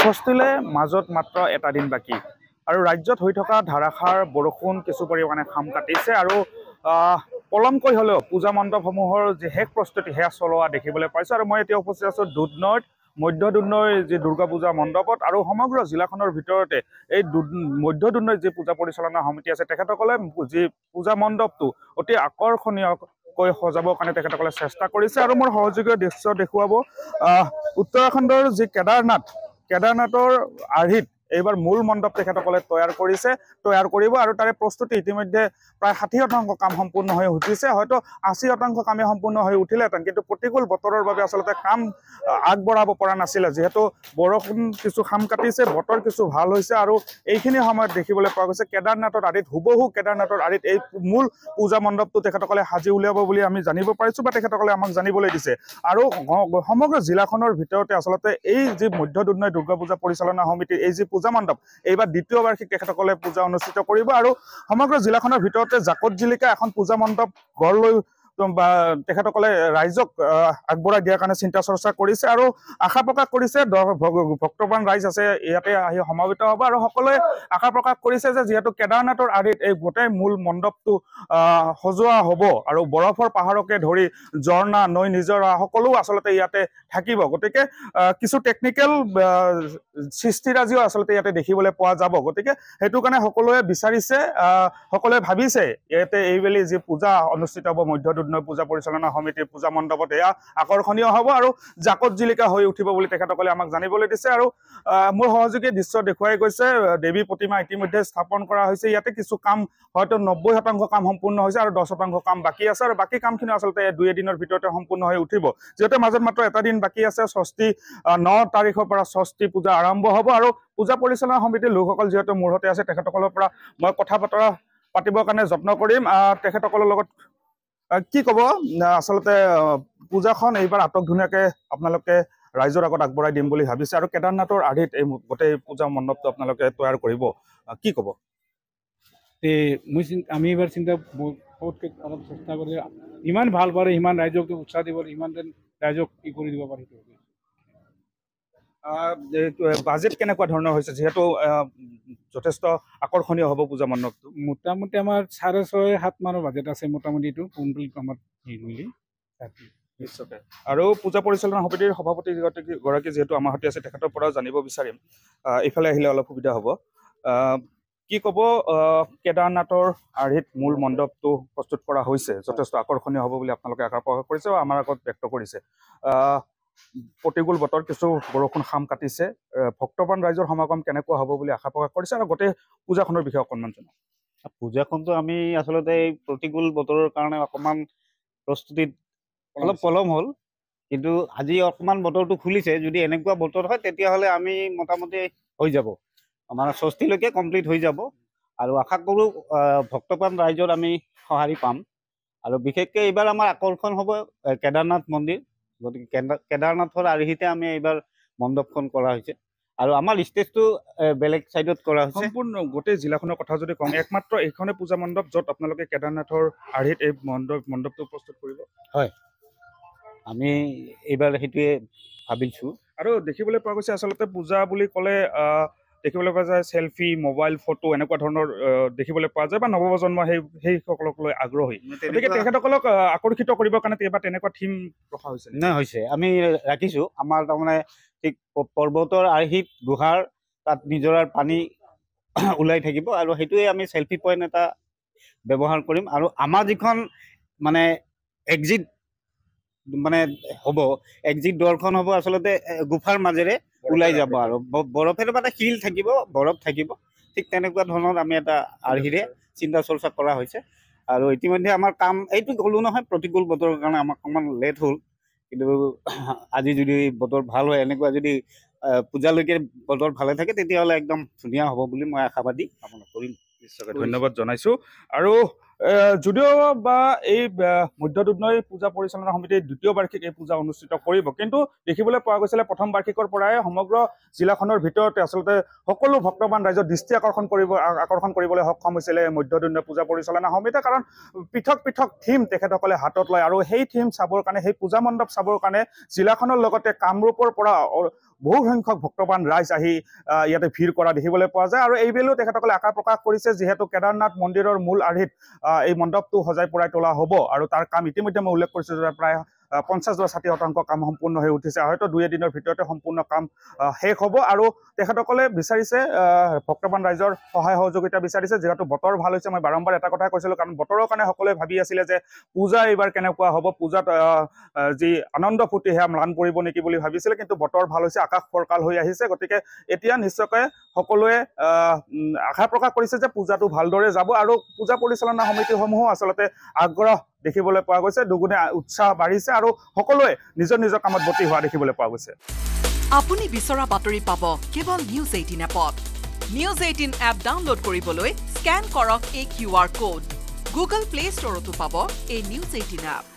ষষ্ঠীলে মাজত মাত্ৰ এটা দিন বাকী। আৰু ৰাজ্যত হৈ থকা ধাৰাসাৰ বৰষুণ কিছু পৰিমাণে খাম কাটিছে আৰু পলমকৈ হ'লেও পূজা মণ্ডপসমূহৰ যি শেষ প্ৰস্তুতি সেয়া চলোৱা দেখিবলৈ পাইছোঁ। আৰু মই এতিয়া উপস্থিত আছোঁ দুধনৈত মধ্য দুধনৈৰ যি দুৰ্গা পূজা মণ্ডপত আৰু সমগ্ৰ জিলাখনৰ ভিতৰতে এই দুধ মধ্য দুধনৈত যি পূজা পৰিচালনা সমিতি আছে তেখেতসকলে যি পূজা মণ্ডপটো অতি আকৰ্ষণীয়কৈ সজাবৰ কাৰণে তেখেতসকলে চেষ্টা কৰিছে। আৰু মোৰ সহযোগীয় দৃশ্য দেখুৱাব উত্তৰাখণ্ডৰ যি কেদাৰনাথ কেদাৰনাথৰ আৰ্হিত এইবাৰ মূল মণ্ডপ তেখেতসকলে তৈয়াৰ কৰিছে তৈয়াৰ কৰিব আৰু তাৰে প্ৰস্তুতি ইতিমধ্যে প্ৰায় ষাঠি শতাংশ কাম সম্পূৰ্ণ হৈ উঠিছে। হয়তো আশী শতাংশ কামেই সম্পূৰ্ণ হৈ উঠিলেহেঁতেন কিন্তু প্ৰতিকূল বতৰৰ বাবে আচলতে কাম আগবঢ়াব পৰা নাছিলে। যিহেতু বৰষুণ কিছু খাম কাটিছে বতৰ কিছু ভাল হৈছে আৰু এইখিনি সময়ত দেখিবলৈ পোৱা গৈছে কেদাৰনাথৰ আদিত হুবহু কেদাৰনাথৰ আদিত এই মূল পূজা মণ্ডপটো তেখেতসকলে সাজি উলিয়াব বুলি আমি জানিব পাৰিছোঁ বা তেখেতসকলে আমাক জানিবলৈ দিছে। আৰু সমগ্ৰ জিলাখনৰ ভিতৰতে আচলতে এই যি মধ্য দুৰ্গা পূজা পৰিচালনা সমিতিৰ এই যি পূজা মণ্ডপ। এইবাৰ দ্বিতীয় বাৰ্ষিক তেখেতসকলে পূজা অনুষ্ঠিত কৰিব আৰু সমগ্ৰ জিলাখনৰ ভিতৰতে জাকত জিলিকা এখন পূজা মণ্ডপ গঢ় লৈ তেখেতসকলে ৰাইজক আগবঢ়াই দিয়াৰ কাৰণে চিন্তা চৰ্চা কৰিছে আৰু আশা প্ৰকাশ কৰিছে। ভক্তবান ৰাইজ আছে ইয়াতে আহি সমবেত হ'ব আৰু সকলোৱে আশা প্ৰকাশ কৰিছে যে যিহেতু কেদাৰনাথৰ আদিত এই গোটেই মূল মণ্ডপটো সজোৱা হ'ব আৰু বৰফৰ পাহাৰকে ধৰি ঝৰ্ণা নৈ নিজৰা সকলো আচলতে ইয়াতে থাকিব। গতিকে কিছু টেকনিকেল সৃষ্টিৰাজিও আচলতে ইয়াতে দেখিবলৈ পোৱা যাব। গতিকে সেইটো কাৰণে সকলোৱে বিচাৰিছে সকলোৱে ভাবিছে ইয়াতে এইবেলি যি পূজা অনুষ্ঠিত হ'ব মধ্য দুধনৈ পূজা পৰিচালনা সমিতিৰ পূজা মণ্ডপত এয়া আকৰ্ষণীয় হ'ব আৰু জাকত জিলিকা হৈ উঠিব বুলি তেখেতসকলে আমাক জানিবলৈ দিছে আৰু আহ, মোৰ সহযোগী দৃশ্য দেখুৱাই গৈছে দেৱী প্ৰতিমা ইতিমধ্যে স্থাপন কৰা হৈছে ইয়াতে কিছু কাম হয়তো নব্বৈ শতাংশ কাম সম্পূৰ্ণ হৈছে আৰু দহ শতাংশ কাম বাকী আছে আৰু বাকী কামখিনি আচলতে দুই এদিনৰ ভিতৰতে সম্পূৰ্ণ হৈ উঠিব। যিহেতু মাজত মাত্ৰ এটা দিন বাকী আছে ষষ্ঠী ন তাৰিখৰ পৰা ষষ্ঠী পূজা আৰম্ভ হ'ব আৰু পূজা পৰিচালনা সমিতিৰ লোকসকল যিহেতু মূৰতে আছে তেখেতসকলৰ পৰা মই কথা বতৰা পাতিবৰ কাৰণে যত্ন কৰিম। তেখেতসকলৰ লগত কি ক'ব? আচলতে পূজাখন এইবাৰ আটক ধুনীয়াকৈ আপোনালোকে ৰাইজৰ আগত আগবঢ়াই দিম বুলি ভাবিছে আৰু কেদাৰনাথৰ আৰ্হিত এই গোটেই পূজা মণ্ডপটো আপোনালোকে তৈয়াৰ কৰিব। কি ক'ব? আমি এইবাৰ চিন্তা বহুতকে অলপ চেষ্টা কৰি ইমান ভাল পাৰে সিমান ৰাইজক উৎসাহ দিব ইমান ৰাইজক ই কৰি দিব পাৰি বাজেট কেনেকুৱা ধৰণৰ হৈছে যিহেতু যথেষ্ট আকৰ্ষণীয় হ'ব পূজা মণ্ডপটো। মোটামুটি আমাৰ চাৰে ছয় সাত মানৰ বাজেট আছে মোটামুটি এইটো কমপ্লিট আমাৰ মিলি। নিশ্চয়কৈ। আৰু পূজা পৰিচালনা সমিতিৰ সভাপতি গৰাকী- যিহেতু আমাৰ সৈতে আছে তেখেতৰ পৰাও জানিব বিচাৰিম। এইফালে আহিলে অলপ সুবিধা হ'ব। কি ক'ব কেদাৰনাথৰ আৰ্হিত মূল মণ্ডপটো প্ৰস্তুত কৰা হৈছে যথেষ্ট আকৰ্ষণীয় হ'ব বুলি আপোনালোকে আশা প্ৰকাশ কৰিছে আৰু আমাৰ আগত ব্যক্ত কৰিছে। প্ৰতিকূল বতৰ কিছু বৰষুণ খাম কাটিছে। ভক্তবান ৰাইজৰ সমাগম কেনেকুৱা হ'ব বুলি আশা প্ৰকাশ কৰিছে আৰু গোটেই পূজাখনৰ বিষয়ে অকণমান জনাওক। পূজাখনটো আমি আচলতে এই প্ৰতিকূল বতৰৰ কাৰণে অকণমান প্ৰস্তুতিত অলপ পলম হ'ল কিন্তু আজি অকণমান বতৰটো খুলিছে যদি এনেকুৱা বতৰ হয় তেতিয়াহ'লে আমি মোটামুটি হৈ যাব। আমাৰ ষষ্ঠীলৈকে কমপ্লিট হৈ যাব। আৰু আশা কৰোঁ ভক্তপ্ৰাণ ৰাইজৰ আমি সঁহাৰি পাম। আৰু বিশেষকৈ এইবাৰ আমাৰ আকৰ্ষণ হ'ব কেদাৰনাথ মন্দিৰ। গতিকে কেদা- কেদাৰনাথৰ আৰ্হিতে আমি এইবাৰ মণ্ডপখন কৰা হৈছে। আৰু আমাৰ ষ্টেজটো বেলেগ ছাইডত কৰা হৈছে। সম্পূৰ্ণ গোটেই জিলাখনৰ কথা যদি কওঁ একমাত্ৰ এইখনে পূজা মণ্ডপ য'ত আপোনালোকে কেদাৰনাথৰ আৰ্হিত এই মণ্ডপ মণ্ডপটো প্ৰস্তুত কৰিব। আমি এইবাৰ সেইটোৱে ভাবিছোঁ। আৰু দেখিবলৈ পোৱা গৈছে আচলতে পূজা বুলি ক'লে দেখিবলৈ পোৱা যায় চেলফি মোবাইল ফটো এনেকুৱা ধৰণৰ দেখিবলৈ পোৱা যায় বা নৱপ্ৰজন্ম সেই সেইসকলক লৈ আগ্ৰহী। গতিকে তেখেতসকলক আকৰ্ষিত কৰিবৰ কাৰণে কিবা তেনেকুৱা থিম ৰখা হৈছে? নাই হৈছে। আমি ৰাখিছোঁ। আমাৰ তাৰমানে ঠিক পৰ্বতৰ আৰ্হিত গুহাৰ তাত নিজৰাৰ পানী ওলাই থাকিব আৰু সেইটোৱে আমি চেল্ফি পইণ্ট এটা ব্যৱহাৰ কৰিম। আৰু আমাৰ যিখন মানে এক্সিট মানে হ'ব এক্সিট দুৱাৰখন হ'ব আচলতে গুফাৰ মাজেৰে ওলাই যাব আৰু। বৰফেৰে। মানে শিল থাকিব বৰফ থাকিব। ঠিক তেনেকুৱা ধৰণৰ আমি এটা আৰ্হিৰে চিন্তা চৰ্চা কৰা হৈছে। আৰু ইতিমধ্যে আমাৰ কাম এইটো ক'লো নহয় প্ৰতিকূল বতৰৰ কাৰণে আমাক অকণমান লেট হ'ল। কিন্তু আজি যদি বতৰ ভাল হয় এনেকুৱা যদি পূজালৈকে বতৰ ভালে থাকে তেতিয়াহ'লে একদম ধুনীয়া হ'ব বুলি মই আশাবাদী। কামনা কৰিম। নিশ্চয়কৈ ধন্যবাদ জনাইছো। আৰু যদিও বা এই আহ, মধ্য দুধনৈ পূজা পৰিচালনা সমিতিৰ দ্বিতীয় বাৰ্ষিক এই পূজা অনুষ্ঠিত কৰিব। কিন্তু দেখিবলৈ পোৱা গৈছিলে প্ৰথম বাৰ্ষিকৰ পৰাই সমগ্ৰ জিলাখনৰ ভিতৰতে আচলতে সকলো ভক্তবান ৰাইজৰ দৃষ্টি আকৰ্ষণ কৰিব আকৰ্ষণ কৰিবলৈ সক্ষম হৈছিলে দুধনৈ পূজা পৰিচালনা সমিতিয়ে। কাৰণ পৃথক পৃথক থিম তেখেতসকলে হাতত লয় আৰু সেই থিম চাবৰ কাৰণে সেই পূজা মণ্ডপ চাবৰ কাৰণে জিলাখনৰ লগতে কামৰূপৰ পৰা বহু সংখ্যক ভক্তবান ৰাইজ আহি ইয়াতে ভিৰ কৰা দেখিবলৈ পোৱা যায়। আৰু এইবেলিও তেখেতসকলে আশা প্ৰকাশ কৰিছে যিহেতু কেদাৰনাথ মন্দিৰৰ মূল আৰ্হিত এই মণ্ডপটো সজাই পৰাই তোলা হ'ব। আৰু তাৰ কাম ইতিমধ্যে মই উল্লেখ কৰিছোঁ যে প্ৰায় পঞ্চাছ বা ষাঠি শতাংশ কাম সম্পূৰ্ণ হৈ উঠিছে। হয়তো দুই এদিনৰ ভিতৰতে সম্পূৰ্ণ কাম শেষ হ'ব। আৰু তেখেতসকলে বিচাৰিছে ভক্তবান ৰাইজৰ সহায় সহযোগিতা বিচাৰিছে যিহেতু বতৰ ভাল হৈছে। মই বাৰম্বাৰ এটা কথাই কৈছিলোঁ কাৰণ বতৰৰ কাৰণে সকলোৱে ভাবি আছিলে যে পূজা এইবাৰ কেনেকুৱা হ'ব। পূজাত যি আনন্দ ফূৰ্তি সেয়া ম্লান পৰিব নেকি বুলি ভাবিছিলে কিন্তু বতৰ ভাল হৈছে আকাশ ফৰকাল হৈ আহিছে। গতিকে এতিয়া নিশ্চয়কৈ সকলোৱে আশা প্ৰকাশ কৰিছে যে পূজাটো ভালদৰে যাব আৰু পূজা পৰিচালনা সমিতিসমূহো আচলতে আগ্ৰহ দেখিবলৈ পোৱা গৈছে দুগুণে উৎসাহ বাঢ়িছে আৰু সকলোৱে নিজৰ নিজৰ কামত ব্ৰতী হোৱা দেখিবলৈ পোৱা গৈছে। আপুনি বিচৰা বাতৰি পাব কেৱল নিউজ এইটিন এপত। নিউজ এইটিন এপ ডাউনলোড কৰিবলৈ স্কেন কৰক এই Q R code Google Play ষ্টৰতো পাব এই নিউজ এইটিন এপ